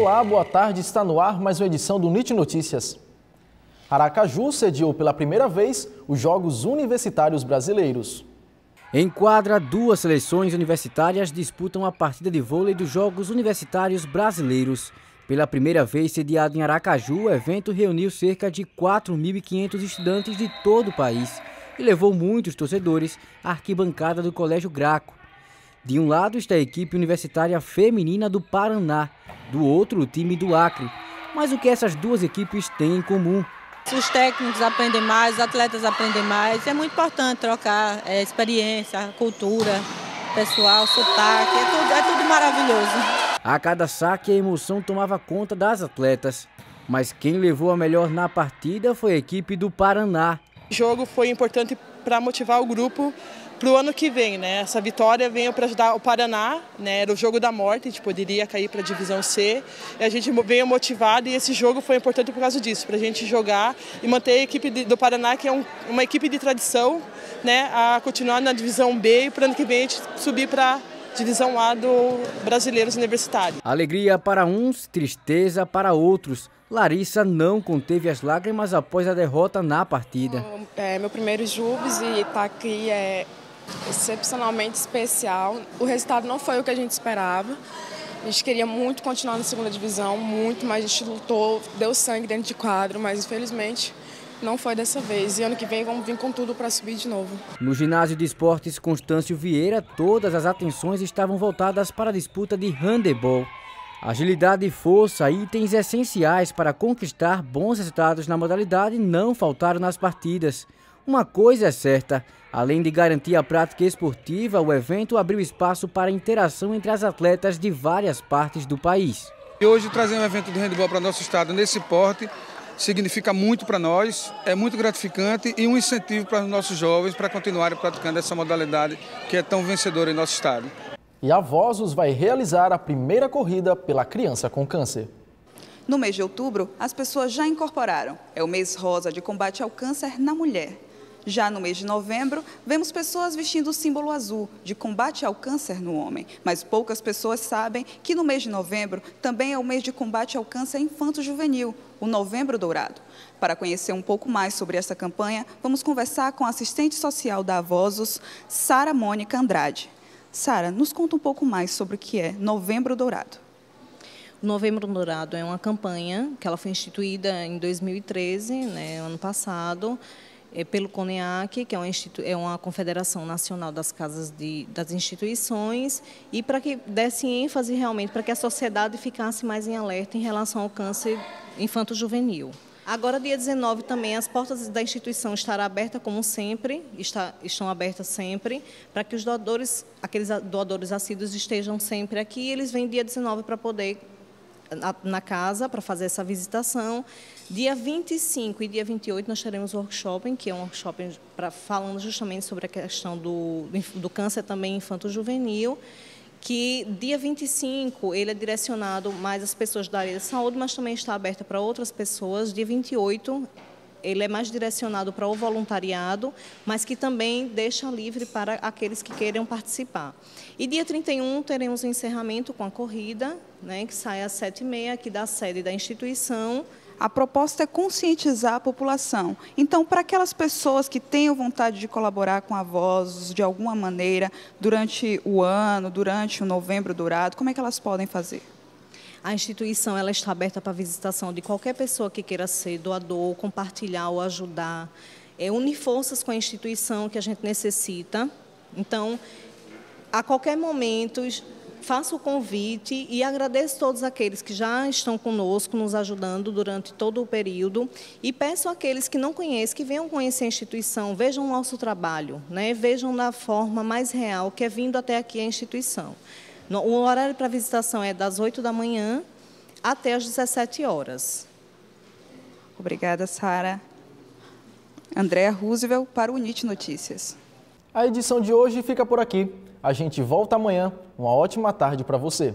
Olá, boa tarde. Está no ar mais uma edição do NIT Notícias. Aracaju sediou pela primeira vez os Jogos Universitários Brasileiros. Em quadra, duas seleções universitárias disputam a partida de vôlei dos Jogos Universitários Brasileiros. Pela primeira vez sediado em Aracaju, o evento reuniu cerca de 4.500 estudantes de todo o país e levou muitos torcedores à arquibancada do Colégio Graco. De um lado está a equipe universitária feminina do Paraná, do outro o time do Acre. Mas o que essas duas equipes têm em comum? Os técnicos aprendem mais, os atletas aprendem mais. É muito importante trocar é, experiência, cultura, pessoal, sotaque, é tudo, é tudo maravilhoso. A cada saque, a emoção tomava conta das atletas. Mas quem levou a melhor na partida foi a equipe do Paraná. O jogo foi importante para motivar o grupo para o ano que vem, né? Essa vitória veio para ajudar o Paraná, né? Era o jogo da morte, a gente poderia cair para a divisão C. E a gente veio motivado e esse jogo foi importante por causa disso, para a gente jogar e manter a equipe do Paraná, que é um, uma equipe de tradição, né? A continuar na divisão B e para o ano que vem a gente subir para divisão A do Brasileiros Universitários. Alegria para uns, tristeza para outros. Larissa não conteve as lágrimas após a derrota na partida. É meu primeiro Jubes e estar tá aqui é excepcionalmente especial. O resultado não foi o que a gente esperava. A gente queria muito continuar na segunda divisão, muito, mas a gente lutou, deu sangue dentro de quadro, mas infelizmente não foi dessa vez. E ano que vem vamos vir com tudo para subir de novo. No ginásio de esportes Constâncio Vieira, todas as atenções estavam voltadas para a disputa de handebol. Agilidade e força, itens essenciais para conquistar bons resultados na modalidade, não faltaram nas partidas. Uma coisa é certa, além de garantir a prática esportiva, o evento abriu espaço para interação entre as atletas de várias partes do país. E hoje trazer um evento de handebol para nosso estado nesse porte significa muito para nós, é muito gratificante e um incentivo para os nossos jovens para continuarem praticando essa modalidade que é tão vencedora em nosso estado. E a Vozos vai realizar a primeira corrida pela criança com câncer. No mês de outubro, as pessoas já incorporaram. É o mês rosa de combate ao câncer na mulher. Já no mês de novembro, vemos pessoas vestindo o símbolo azul de combate ao câncer no homem. Mas poucas pessoas sabem que no mês de novembro também é o mês de combate ao câncer infanto-juvenil, o Novembro Dourado. Para conhecer um pouco mais sobre essa campanha, vamos conversar com a assistente social da Avosos, Sara Mônica Andrade. Sara, nos conta um pouco mais sobre o que é Novembro Dourado. Novembro Dourado é uma campanha que ela foi instituída em 2013, né, ano passado, é, pelo CONEAC, que é uma, é uma confederação nacional das casas de, das instituições, e para que desse ênfase realmente para que a sociedade ficasse mais em alerta em relação ao câncer infanto-juvenil. Agora, dia 19, também as portas da instituição estarão abertas como sempre, está, estão abertas sempre, para que os doadores, aqueles doadores assíduos estejam sempre aqui. Eles vêm dia 19 para poder na casa para fazer essa visitação. Dia 25 e dia 28 nós teremos o workshop, que é um workshop pra, falando justamente sobre a questão do, do câncer também infanto-juvenil, que dia 25 ele é direcionado mais às pessoas da área de saúde, mas também está aberto para outras pessoas. Dia 28 ele é mais direcionado para o voluntariado, mas que também deixa livre para aqueles que queiram participar. E dia 31 teremos o encerramento com a corrida, né, que sai às 7h30 aqui da sede da instituição. A proposta é conscientizar a população. Então, para aquelas pessoas que tenham vontade de colaborar com a Voz de alguma maneira durante o ano, durante o Novembro Dourado, como é que elas podem fazer? A instituição ela está aberta para visitação de qualquer pessoa que queira ser doador, compartilhar ou ajudar. É, unir forças com a instituição que a gente necessita. Então, a qualquer momento, faço o convite e agradeço todos aqueles que já estão conosco, nos ajudando durante todo o período. E peço àqueles que não conhecem, que venham conhecer a instituição, vejam o nosso trabalho, né? vejam da forma mais real que é vindo até aqui a instituição. O horário para visitação é das 8 da manhã até as 17 horas. Obrigada, Sara. Andréa Roosevelt para o UNIT Notícias. A edição de hoje fica por aqui. A gente volta amanhã. Uma ótima tarde para você.